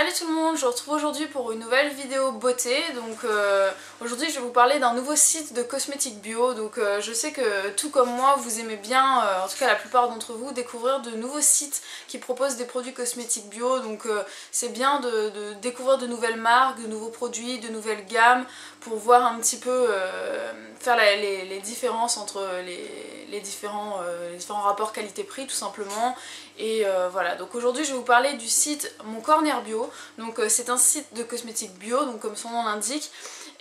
Salut tout le monde, je vous retrouve aujourd'hui pour une nouvelle vidéo beauté. Donc euh, aujourd'hui je vais vous parler d'un nouveau site de cosmétiques bio. Donc euh, je sais que tout comme moi vous aimez bien, euh, en tout cas la plupart d'entre vous, découvrir de nouveaux sites qui proposent des produits cosmétiques bio. Donc c'est bien de, découvrir de nouvelles marques, de nouveaux produits, de nouvelles gammes pour voir un petit peu, faire les, différences entre les, différents, les différents rapports qualité-prix tout simplement. Et voilà, donc aujourd'hui je vais vous parler du site Mon Corner Bio donc euh, c'est un site de cosmétiques bio, donc comme son nom l'indique.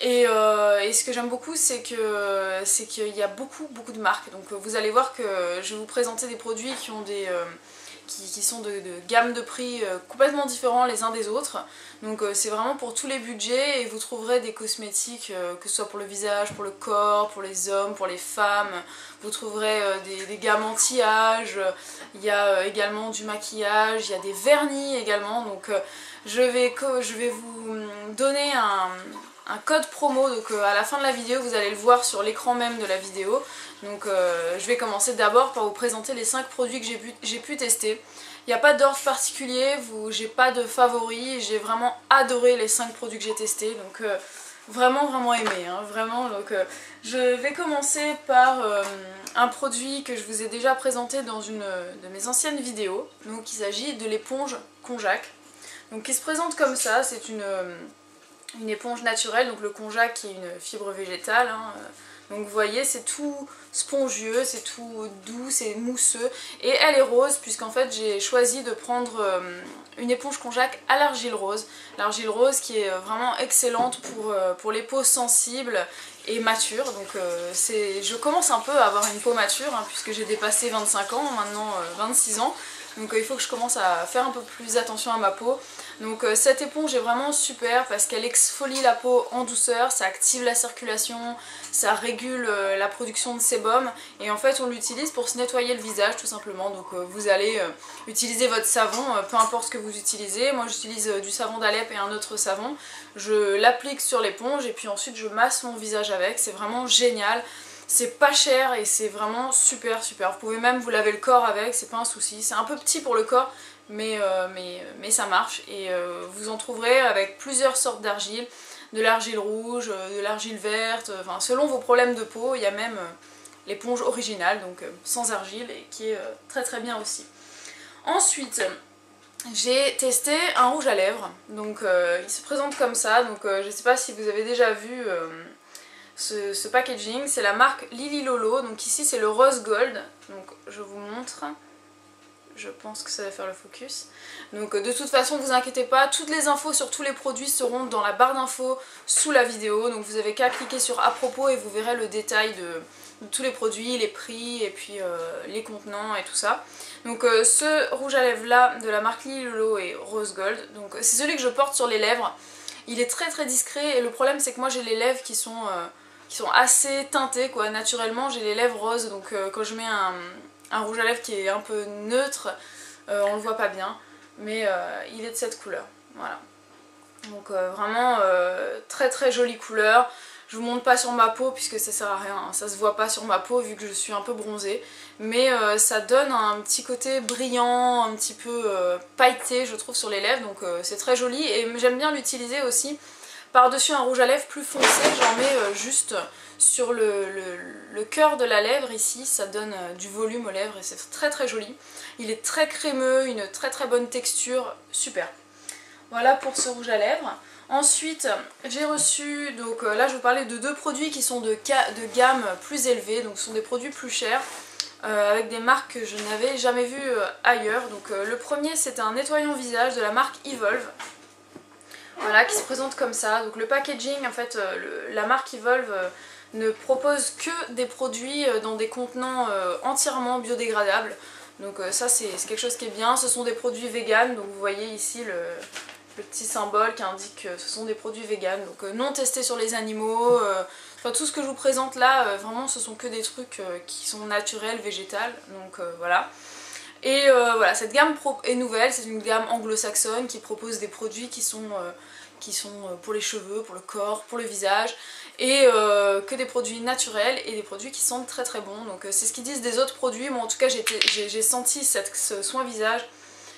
Euh, et, ce que j'aime beaucoup c'est que c'est qu'il y a beaucoup beaucoup de marques. Donc euh, vous allez voir que je vais vous présenter des produits qui ont des qui, sont de, gammes de prix euh, complètement différents les uns des autres. Donc euh, c'est vraiment pour tous les budgets et vous trouverez des cosmétiques, euh, que ce soit pour le visage, pour le corps, pour les hommes, pour les femmes. Vous trouverez des, gammes anti-âge, il y a également du maquillage, il y a des vernis également. Donc je, vais, je vais vous donner un, un code promo, donc à la fin de la vidéo vous allez le voir sur l'écran même de la vidéo. Donc euh, je vais commencer d'abord par vous présenter les 5 produits que j'ai pu, tester. Il n'y a pas d'ordre particulier, j'ai pas de favoris, j'ai vraiment adoré les 5 produits que j'ai testés, donc euh, vraiment vraiment aimé, hein, vraiment. Donc euh, je vais commencer par un produit que je vous ai déjà présenté dans une de mes anciennes vidéos, donc il s'agit de l'éponge Conjac, donc qui se présente comme ça, c'est une, une éponge naturelle, donc le Conjac qui est une fibre végétale, hein, donc vous voyez c'est tout spongieux, c'est tout doux, c'est mousseux et elle est rose puisqu'en fait j'ai choisi de prendre euh, une éponge Conjac à l'argile rose. L'argile rose qui est vraiment excellente pour, euh, les peaux sensibles et matures. Donc euh, je commence un peu à avoir une peau mature hein, puisque j'ai dépassé 25 ans, maintenant 26 ans. Donc il faut que je commence à faire un peu plus attention à ma peau. Donc euh, cette éponge est vraiment super parce qu'elle exfolie la peau en douceur, ça active la circulation, ça régule euh, la production de sébum et en fait on l'utilise pour se nettoyer le visage tout simplement. Donc euh, vous allez utiliser votre savon, peu importe ce que vous utilisez. Moi j'utilise du savon d'Alep et un autre savon. Je l'applique sur l'éponge et puis ensuite je masse mon visage avec, c'est vraiment génial. C'est pas cher et c'est vraiment super super. Vous pouvez même vous laver le corps avec, c'est pas un souci. C'est un peu petit pour le corps mais, euh, mais, mais ça marche et euh, vous en trouverez avec plusieurs sortes d'argile, de l'argile rouge, euh, de l'argile verte, enfin selon vos problèmes de peau, il y a même l'éponge originale, donc sans argile, et qui est très très bien aussi. Ensuite, j'ai testé un rouge à lèvres, donc il se présente comme ça, donc je sais pas si vous avez déjà vu ce, packaging, c'est la marque Lily Lolo, donc ici c'est le rose gold, donc je vous montre je pense que ça va faire le focus. Donc euh, de toute façon, vous inquiétez pas, toutes les infos sur tous les produits seront dans la barre d'infos sous la vidéo. Donc vous avez qu'à cliquer sur à propos et vous verrez le détail de, tous les produits, les prix et puis euh, les contenants et tout ça. Donc euh, ce rouge à lèvres là de la marque Lily Lolo et Rose Gold. Donc c'est celui que je porte sur les lèvres. Il est très très discret et le problème c'est que moi j'ai les lèvres qui sont, qui sont assez teintées quoi. Naturellement j'ai les lèvres roses donc quand je mets un un rouge à lèvres qui est un peu neutre, euh, on le voit pas bien, mais euh, il est de cette couleur, voilà. Donc euh, vraiment très très jolie couleur, je vous montre pas sur ma peau puisque ça sert à rien, hein. ça se voit pas sur ma peau vu que je suis un peu bronzée, mais ça donne un petit côté brillant, un petit peu pailleté je trouve sur les lèvres, donc c'est très joli et j'aime bien l'utiliser aussi par-dessus un rouge à lèvres plus foncé, j'en mets juste sur le, cœur de la lèvre ici, ça donne euh, du volume aux lèvres et c'est très très joli. Il est très crémeux, une très très bonne texture, super. Voilà pour ce rouge à lèvres. Ensuite, j'ai reçu, donc euh, là je vous parlais de deux produits qui sont de, gamme plus élevée, donc ce sont des produits plus chers, euh, avec des marques que je n'avais jamais vues ailleurs. Donc le premier c'est un nettoyant visage de la marque Evolve. Voilà, qui se présente comme ça. Donc le packaging, en fait, la marque Evolve ne propose que des produits euh, dans des contenants euh, entièrement biodégradables. Donc euh, ça c'est quelque chose qui est bien. Ce sont des produits vegan, donc vous voyez ici le, petit symbole qui indique que ce sont des produits vegan, donc non testés sur les animaux. Enfin, tout ce que je vous présente là, vraiment ce sont que des trucs qui sont naturels, végétales, donc voilà. Et voilà, cette gamme est nouvelle, c'est une gamme anglo-saxonne qui propose des produits qui sont, qui sont pour les cheveux, pour le corps, pour le visage et euh, que des produits naturels et des produits qui sentent très très bons. Donc euh, c'est ce qu'ils disent des autres produits. Moi en tout cas j'ai senti cette, ce soin visage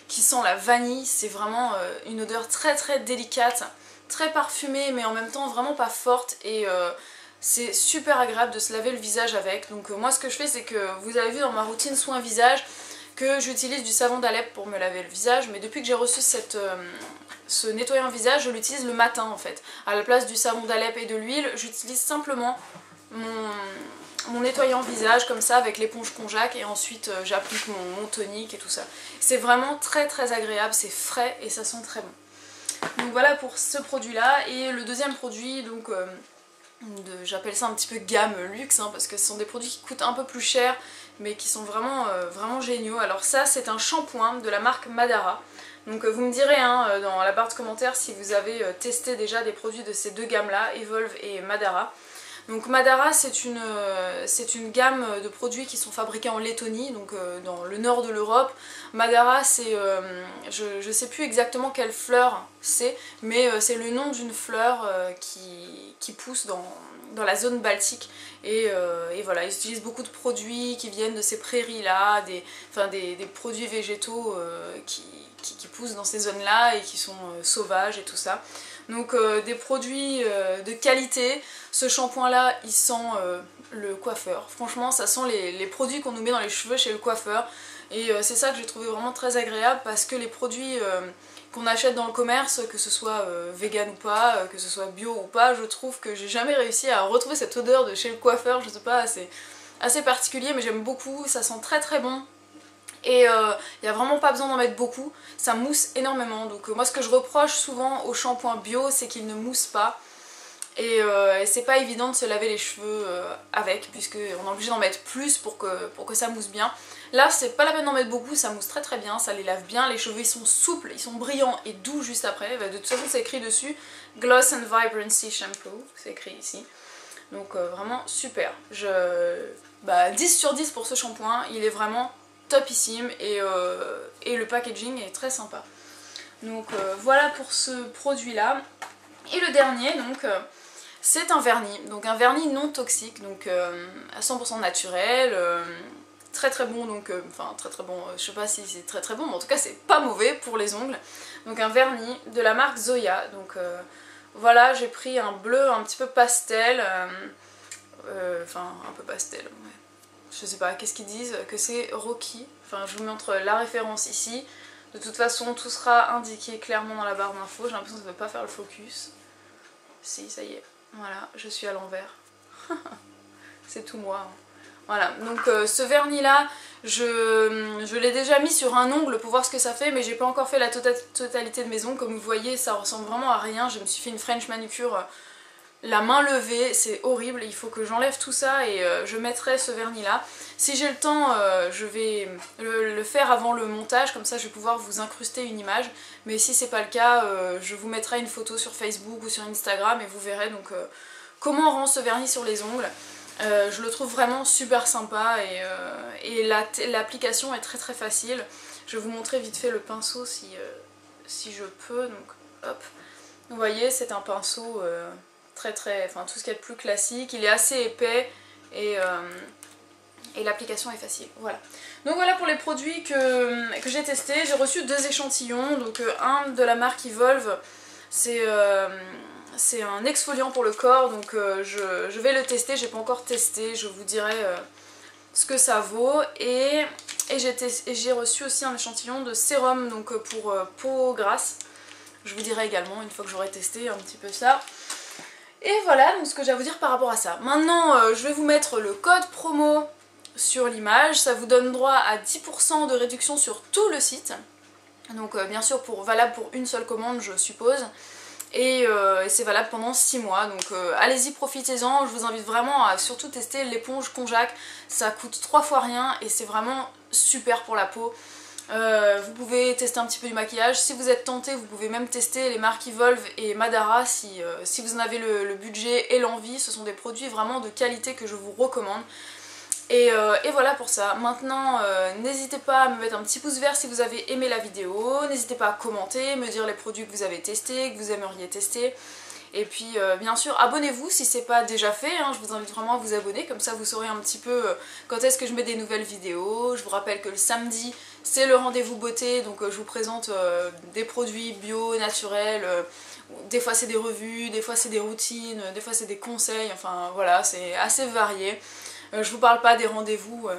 qui sent la vanille. C'est vraiment une odeur très très délicate, très parfumée mais en même temps vraiment pas forte et c'est super agréable de se laver le visage avec. Donc moi ce que je fais c'est que vous avez vu dans ma routine soin visage que j'utilise du savon d'Alep pour me laver le visage mais depuis que j'ai reçu cette, ce nettoyant visage, je l'utilise le matin en fait. À la place du savon d'Alep et de l'huile, j'utilise simplement mon, nettoyant visage comme ça avec l'éponge Conjac et ensuite euh, j'applique mon, tonique et tout ça. C'est vraiment très très agréable, c'est frais et ça sent très bon. Donc voilà pour ce produit là et le deuxième produit donc euh, j'appelle ça un petit peu gamme luxe hein, parce que ce sont des produits qui coûtent un peu plus cher mais qui sont vraiment, euh, vraiment géniaux. Alors ça c'est un shampoing de la marque Madara. Donc vous me direz hein, dans la barre de commentaires si vous avez testé déjà des produits de ces deux gammes là, Evolve et Madara. Donc Madara c'est une, euh, une, gamme de produits qui sont fabriqués en Lettonie, donc euh, dans le nord de l'Europe. Madara c'est, euh, je ne sais plus exactement quelle fleur c'est, mais c'est le nom d'une fleur qui, qui, pousse dans, dans, la zone baltique. Et, voilà, ils utilisent beaucoup de produits qui viennent de ces prairies là, des, enfin, des, produits végétaux qui, qui, poussent dans ces zones là et qui sont sauvages et tout ça. Donc des produits de qualité, ce shampoing là il sent euh, le coiffeur. Franchement ça sent les, produits qu'on nous met dans les cheveux chez le coiffeur. Et euh, c'est ça que j'ai trouvé vraiment très agréable parce que les produits euh, qu'on achète dans le commerce, que ce soit vegan ou pas, que ce soit bio ou pas, je trouve que j'ai jamais réussi à retrouver cette odeur de chez le coiffeur, je sais pas, c'est assez particulier mais j'aime beaucoup, ça sent très très bon. Et il n'y a vraiment pas besoin d'en mettre beaucoup, ça mousse énormément. Donc moi ce que je reproche souvent au shampoing bio c'est qu'il ne mousse pas. Euh, et, c'est pas évident de se laver les cheveux euh, avec puisqu'on est obligé d'en mettre plus pour que ça mousse bien. Là c'est pas la peine d'en mettre beaucoup, ça mousse très très bien, ça les lave bien, les cheveux ils sont souples, ils sont brillants et doux juste après. Bah, de toute façon c'est écrit dessus Gloss and Vibrancy Shampoo, c'est écrit ici. Donc euh, vraiment super. Je... Bah, 10 sur 10 pour ce shampoing, il est vraiment topissime et, et le packaging est très sympa. Donc voilà pour ce produit là. Et le dernier donc c'est un vernis, donc un vernis non toxique, donc euh, à 100% naturel, euh, très très bon, donc euh, enfin très très bon, je sais pas si c'est très très bon, mais en tout cas c'est pas mauvais pour les ongles. Donc un vernis de la marque Zoya, donc voilà j'ai pris un bleu un petit peu pastel, enfin un peu pastel, je sais pas, qu'est-ce qu'ils disent Que c'est Rocky, enfin je vous montre la référence ici. De toute façon tout sera indiqué clairement dans la barre d'infos, j'ai l'impression que ça ne veut pas faire le focus. Si, ça y est. Voilà, je suis à l'envers. c'est tout moi. Hein. Voilà, donc euh, ce vernis là, je, l'ai déjà mis sur un ongle pour voir ce que ça fait, mais j'ai pas encore fait la tota-, totalité de mes ongles. Comme vous voyez, ça ressemble vraiment à rien. Je me suis fait une French manucure euh, la main levée, c'est horrible. Il faut que j'enlève tout ça et euh, je mettrai ce vernis là. Si j'ai le temps, je vais le, faire avant le montage, comme ça je vais pouvoir vous incruster une image. Mais si c'est pas le cas, je vous mettrai une photo sur Facebook ou sur Instagram et vous verrez donc comment on rend ce vernis sur les ongles. Euh, je le trouve vraiment super sympa et, euh, l'application est très très facile. Je vais vous montrer vite fait le pinceau si, euh, si je peux. Donc hop. Vous voyez c'est un pinceau très très, enfin tout ce qui est plus classique. Il est assez épais et, et l'application est facile. Voilà. Donc voilà pour les produits que, que j'ai testés. J'ai reçu deux échantillons. Donc un de la marque Evolve. C'est c'est un exfoliant pour le corps, donc euh, je, vais le tester, j'ai pas encore testé, je vous dirai euh, ce que ça vaut. Et, j'ai reçu aussi un échantillon de sérum donc euh, pour peau grasse. Je vous dirai également une fois que j'aurai testé un petit peu ça. Et voilà donc ce que j'ai à vous dire par rapport à ça. Maintenant je vais vous mettre le code promo sur l'image, ça vous donne droit à 10% de réduction sur tout le site. Donc bien sûr pour, valable pour une seule commande je suppose. Euh, et, c'est valable pendant 6 mois donc euh, allez-y profitez-en. Je vous invite vraiment à surtout tester l'éponge Conjac ça coûte 3 fois rien et c'est vraiment super pour la peau. Euh, vous pouvez tester un petit peu du maquillage. Si vous êtes tenté vous pouvez même tester les marques Evolve et Madara si, si vous en avez le budget et l'envie. Ce sont des produits vraiment de qualité que je vous recommande euh, et, voilà pour ça. Maintenant, euh, n'hésitez pas à me mettre un petit pouce vert si vous avez aimé la vidéo. N'hésitez pas à commenter, me dire les produits que vous avez testés, que vous aimeriez tester. Et puis euh, bien sûr abonnez-vous si c'est pas déjà fait, hein. je vous invite vraiment à vous abonner, comme ça vous saurez un petit peu quand est-ce que je mets des nouvelles vidéos. Je vous rappelle que le samedi c'est le rendez-vous beauté, donc je vous présente des produits bio, naturels, des fois c'est des revues, des fois c'est des routines, des fois c'est des conseils, enfin voilà, c'est assez varié. Je vous parle pas des rendez-vous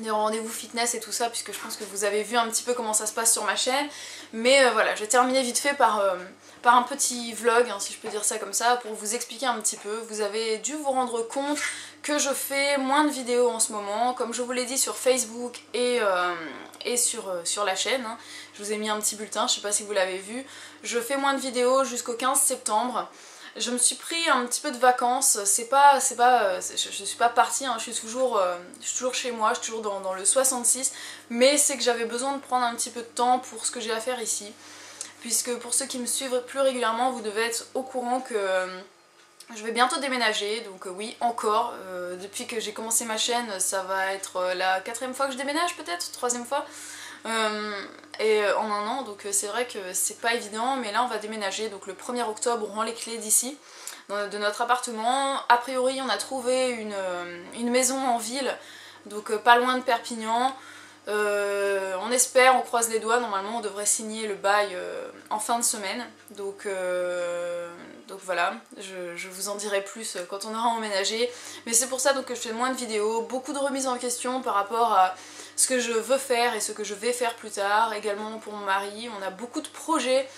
des rendez-vous fitness et tout ça puisque je pense que vous avez vu un petit peu comment ça se passe sur ma chaîne. Mais euh, voilà je vais terminer vite fait par, euh, par un petit vlog hein, si je peux dire ça comme ça pour vous expliquer un petit peu. Vous avez dû vous rendre compte que je fais moins de vidéos en ce moment. Comme je vous l'ai dit sur Facebook et, euh, et sur, sur la chaîne hein. je vous ai mis un petit bulletin je sais pas si vous l'avez vu. Je fais moins de vidéos jusqu'au 15 septembre je me suis pris un petit peu de vacances, c'est pas, c'est pas, je, je, suis pas partie, hein. je, suis toujours, euh, je suis toujours chez moi, je suis toujours dans, le 66, mais c'est que j'avais besoin de prendre un petit peu de temps pour ce que j'ai à faire ici. Puisque pour ceux qui me suivent plus régulièrement, vous devez être au courant que euh, je vais bientôt déménager, donc euh, oui, encore. depuis que j'ai commencé ma chaîne, ça va être la quatrième fois que je déménage peut-être, troisième fois? Euh, et euh, en un an donc euh, c'est vrai que c'est pas évident mais là on va déménager donc le 1er octobre on rend les clés d'ici de notre appartement a priori on a trouvé une, une maison en ville donc pas loin de Perpignan on espère, on croise les doigts, normalement on devrait signer le bail en fin de semaine. Donc, donc voilà, je, je, vous en dirai plus quand on aura emménagé. Mais c'est pour ça donc, que je fais moins de vidéos, beaucoup de remises en question par rapport à ce que je veux faire et ce que je vais faire plus tard, également pour mon mari, on a beaucoup de projets.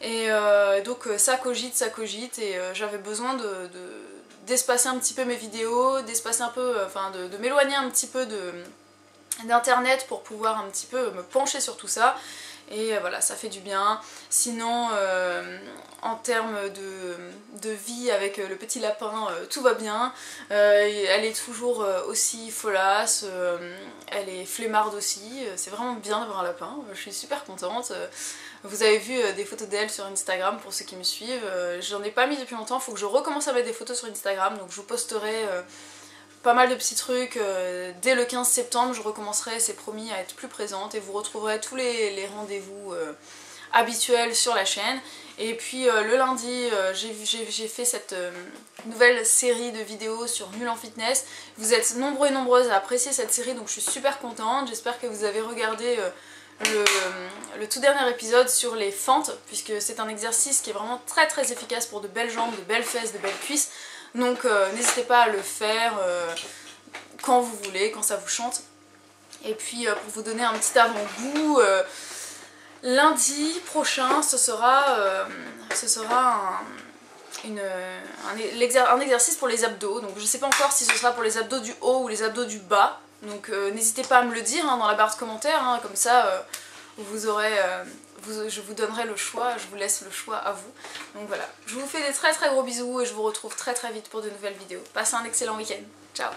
Et euh, donc euh, ça cogite, ça cogite. Et euh, j'avais besoin de, d'espacer un petit peu mes vidéos, d'espacer un peu, enfin de, m'éloigner un petit peu d'internet pour pouvoir un petit peu me pencher sur tout ça et voilà ça fait du bien sinon en termes de, vie avec euh, le petit lapin, euh, tout va bien. Euh, elle est toujours aussi folasse, elle est flemmarde aussi, c'est vraiment bien d'avoir un lapin, je suis super contente. Vous avez vu des photos d'elle sur Instagram pour ceux qui me suivent. J'en ai pas mis depuis longtemps, faut que je recommence à mettre des photos sur Instagram, donc je vous posterai pas mal de petits trucs. dès le 15 septembre, je recommencerai, c'est promis, à être plus présente et vous retrouverez tous les rendez-vous habituels sur la chaîne. Et puis euh, le lundi, euh, j'ai fait cette euh, nouvelle série de vidéos sur Nul en Fitness. Vous êtes nombreux et nombreuses à apprécier cette série, donc je suis super contente. J'espère que vous avez regardé le, tout dernier épisode sur les fentes, puisque c'est un exercice qui est vraiment très très efficace pour de belles jambes, de belles fesses, de belles cuisses. Donc n'hésitez pas à le faire quand vous voulez, quand ça vous chante. Et puis pour vous donner un petit avant-goût, Lundi prochain, ce sera, euh, sera un, exercice pour les abdos. Donc je ne sais pas encore si ce sera pour les abdos du haut ou les abdos du bas. Donc euh, n'hésitez pas à me le dire hein, dans la barre de commentaires, hein. comme ça euh, vous aurez, je vous donnerai le choix, je vous laisse le choix à vous. Donc voilà, je vous fais des très très gros bisous et je vous retrouve très très vite pour de nouvelles vidéos. Passez un excellent week-end. Ciao